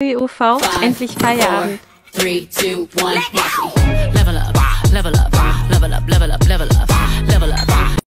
UV, endlich Feierabend. Three, two, one,